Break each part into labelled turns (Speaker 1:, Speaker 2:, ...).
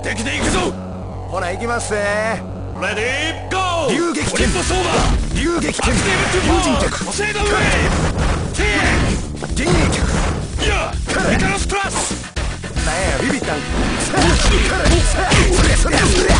Speaker 1: 目的で行くぞ！
Speaker 2: ほな行きますぜ。
Speaker 1: レディーゴー
Speaker 2: 流撃剣。
Speaker 1: オリンポ。スオーバー
Speaker 2: 流撃剣
Speaker 1: ティブトゥ
Speaker 2: 竜神脚
Speaker 1: ポセイドウェイテ
Speaker 2: 幻影脚
Speaker 1: ィーやイカロスプラス
Speaker 2: なんやビビったんそりゃそりゃそりゃ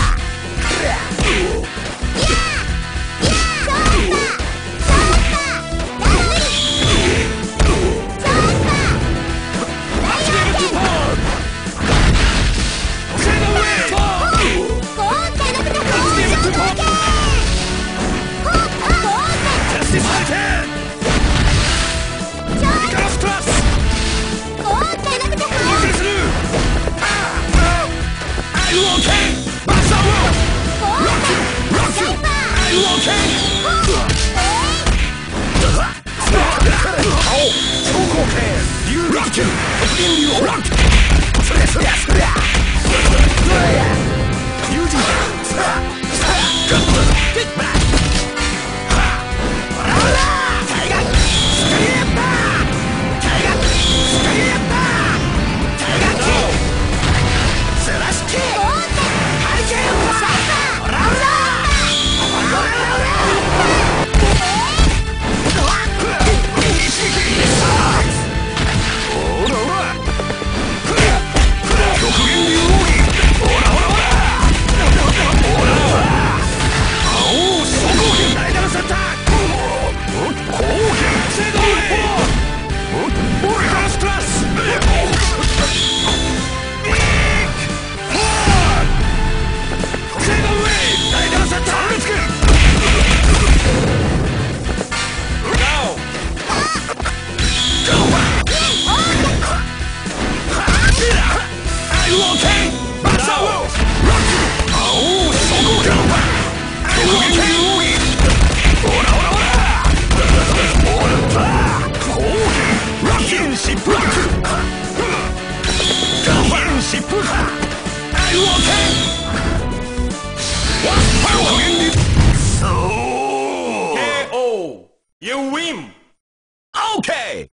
Speaker 2: 剣流撃剣特輪流ロックそりゃそりゃそりゃ Chicago. friendship rock! The! I
Speaker 1: will You win!
Speaker 2: Okay!